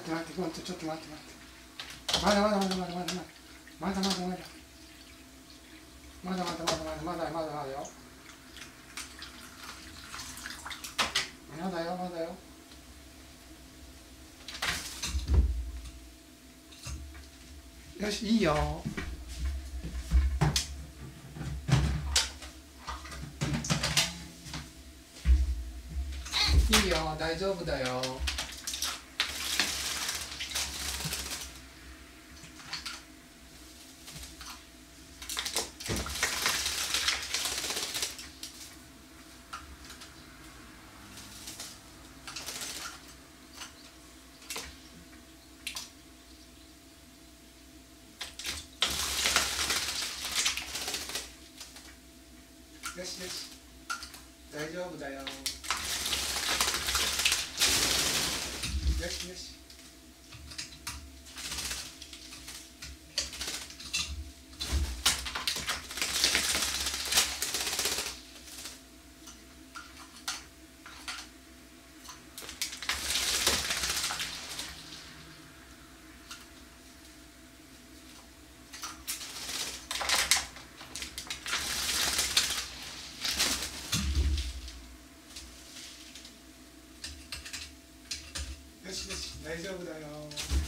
待って待って待ってちょっと待って。待ってまだまだまだまだまだまだまだまだまだまだまだまだまだまだまだまだよまだよまだよ。よしいいよ。いいよ。大丈夫だよ。よしよし。大丈夫だよ。 네, 잘 지어보자요.